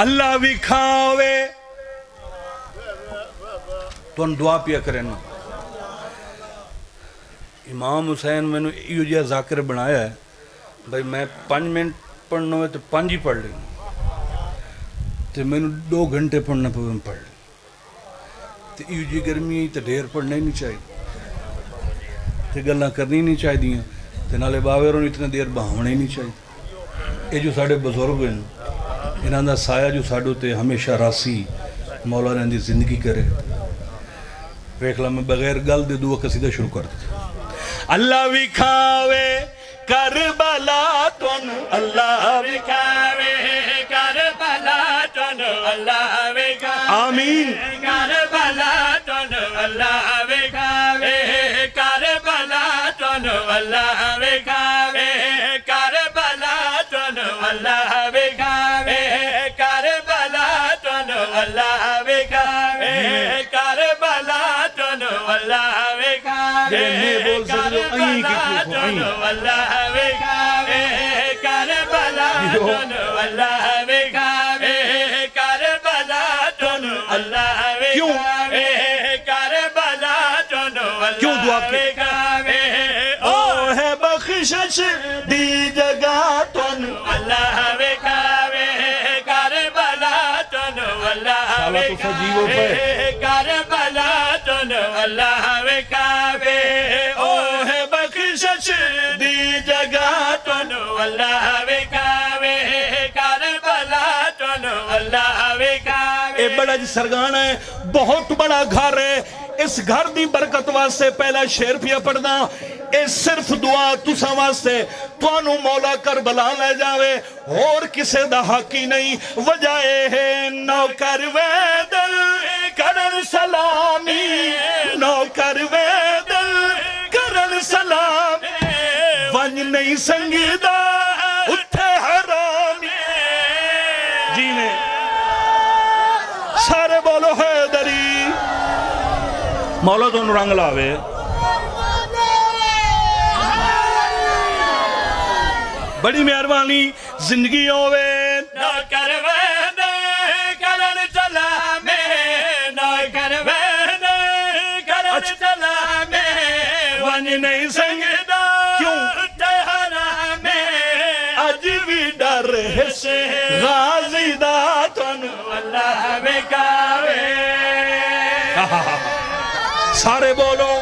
अल्लाह भी खावे। तुम दुआ पिया करे इमाम हुसैन मैंने इो जिहा जाकिर बनाया है, भाई मैं पाँच मिनट पढ़ना हो तो पाँच ही पढ़ लें तो मैंने दो घंटे पढ़ना पवे पढ़ लें तो इो जी गर्मी तो ढेर पढ़ना ही नहीं चाहिए तो गल्लां करनी नहीं चाहिए तो नाले बावे और इतनी देर बहावना ही नहीं चाहिए ये जो साढ़े बजुर्ग हैं इन्हों का साया जो साढ़े उत्ते हमेशा रासी मौला ने इनकी ज़िंदगी करे वेख ला मैं बगैर गल दे दुआ कसीदा शुरू कर दिता अल्लाह भी खावे करबला तुन अल्लाह भी खावे कर तन अल्लाह वे खावे कर भला तन अल्लाह वे खावे कर भला तन अल्लाह वे खावे कर भला तन अल्लाह वे खावे कर भला तन अल्लाह वे खावे जे मैं बोल सकदो, अहीं की पूछो, अहीं। अल्लाह वे खावे कर भला। तन अल्लाह वे कर भला तन अल्लाह वे विकावे ओ बख़िश दी जगन अलाह विके घर भला तोन अलाह वेखी हार बाला तोन अलाह विके ओ है बख़िश दी जगन अलाह जेड़ा जी सरगाना है बहुत बड़ा घर है इस घर की बरकत वास्ते पहला शेर पिया पढ़ना ये सिर्फ़ दुआ तुसा वास्ते थानू मौला कर बला ले जावे और किसे दा हक ही नहीं वजाए है नौकर वेदल करन सलामी नौकर वेदल करन सलाम वन नहीं संगीदा उठे हरामी जी ने हैदरी मौला थोन रंग लावे बड़ी मेहरबानी ज़िंदगी होवे नहीं संगदा क्यों में अज भी डर है दा सारे बोलो।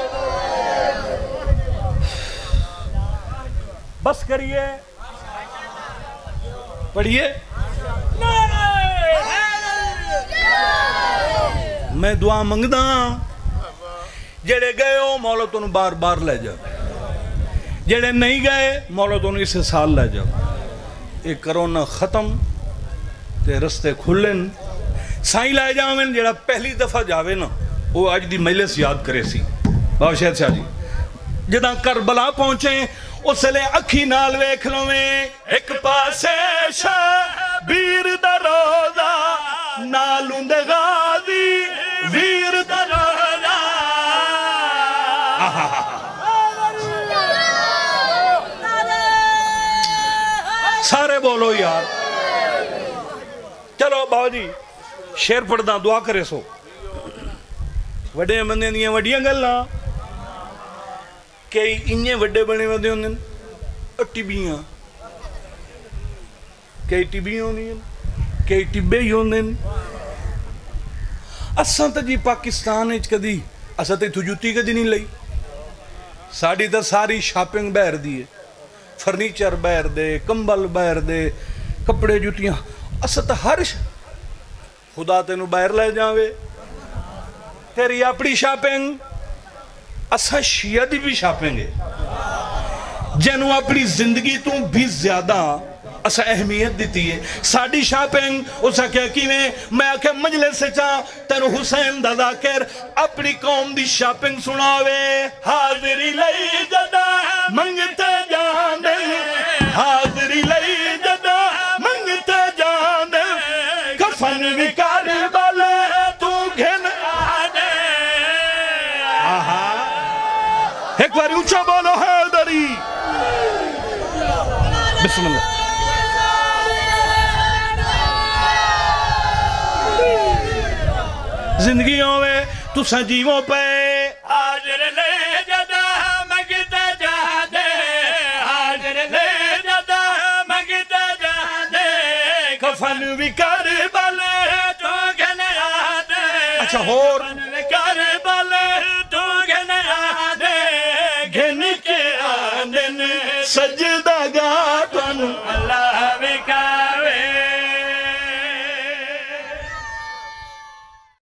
बस करिए। पढ़िए। मैं दुआ मंगदा। जेड़े गए हो, मौलो तुम बार बार ले जाओ। जेड़े नहीं गए, मौलो तुम इस साल ले जाओ। ये करोना खत्म। ਤੇ ਰਸਤੇ ਖੁੱਲਣ ਸਾਈ ਲੈ ਜਾਵਣ, ਜਿਹੜਾ ਪਹਿਲੀ ਦਫਾ ਜਾਵੇ ਨਾ, ਉਹ ਅੱਜ ਦੀ ਮਜਲਿਸ ਯਾਦ ਕਰੇ ਸੀ। ਬਾਬਾ ਸ਼ਹਿਰ ਸ਼ਾਹ ਜੀ, ਜਦੋਂ ਕਰਬਲਾ ਪਹੁੰਚੇ ਉਸ ਵੇਲੇ ਅੱਖੀ ਨਾਲ ਵੇਖ ਲਵੇਂ, ਇੱਕ ਪਾਸੇ ਸ਼ਬੀਰ ਦਾ ਰੋਜ਼ਾ, ਨਾਲ ਹੁੰਦੇ ਗਾਜ਼ੀ, ਵੀਰ ਦਾ ਰੋਜ਼ਾ। ਸਾਰੇ ਬੋਲੋ ਯਾਰ। ਚਲੋ ਬਾਬਾ ਜੀ ਸ਼ੇਰ ਪੜਦਾ ਦੁਆ ਕਰੇ ਸੋ ਵੱਡੇ ਬੰਦਿਆਂ ਦੀਆਂ ਵੱਡੀਆਂ ਗੱਲਾਂ ਕਈ ਇੰਨੇ ਵੱਡੇ ਬਣੇ ਹੁੰਦੇ ਹੁੰਦੇ ਨੇ ਉਹ ਟਿੱਬੀਆਂ ਕਈ ਟਿੱਬੀਆਂ ਹੁੰਦੀਆਂ ਨੇ, ਕਈ ਟਿੱਬੇ ਹੀ ਹੁੰਦੇ ਨੇ ਅਸਾਂ ਤਾਂ ਜੀ ਪਾਕਿਸਤਾਨ ਵਿੱਚ ਕਦੀ ਅਸਾਂ ਤੇ ਇੱਥੋਂ ਜੁੱਤੀ ਕਦੀ ਨਹੀਂ ਲਈ ਸਾਡੀ ਤਾਂ ਸਾਰੀ ਸ਼ਾਪਿੰਗ ਬਾਹਰ ਦੀ ਹੈ ਫਰਨੀਚਰ ਬਾਹਰ ਦੇ ਕੰਬਲ ਬਾਹਰ ਦੇ ਕੱਪੜੇ ਜੁੱਤੀਆਂ ਅਸਾਂ ਤਾਂ ਹਰ ਸ਼- ਖੁਦਾ ਤੈਨੂੰ ਬਾਹਰ ਲੈ ਜਾਵੇ ਤੇਰੀ ਆਪਣੀ ਸ਼ਾਪਿੰਗ ਅਸਾਂ ਸ਼ੀਆ ਦੀ ਵੀ ਸ਼ਾਪਿੰਗ ਹੈ ਜਿਹਨੂੰ ਆਪਣੀ ਜ਼ਿੰਦਗੀ ਤੋਂ ਵੀ ਜ਼ਿਆਦਾ ਅਸਾਂ ਅਹਿਮੀਅਤ ਦਿੱਤੀ ਹੈ ਸਾਡੀ ਸ਼ਾਪਿੰਗ ਉਸ ਆਖਿਆ ਕਿਵੇਂ ਮੈਂ ਆਖਿਆ ਮਜਲਿਸ ਚ ਆ, ਤੈਨੂੰ ਹੁਸੈਨ ਦਾ ਜ਼ਾਕਿਰ ਆਪਣੀ ਕੌਮ ਦੀ ਸ਼ਾਪਿੰਗ ਸੁਣਾਵੇ ਹਾਜ਼ਰੀ ਲਈ ਜਦਾ ਮੰਗਤੇ ਜਾਂਦੇ एक बार ऊँचा बोलो हैदरी बिस्मिल्लाह ज़िंदगी होवे तुसा जीवो पे हाजर ले जदा मंगता जादे हाजर ले जदा मंगता जादे कफन भी कर बल तो घन आदे अच्छा, होर? सजदा